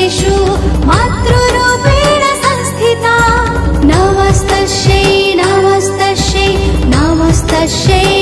सर्वेषु मातृरूपेण संस्थिता। नमस्तस्यै नमस्तस्यै नमस्तस्यै।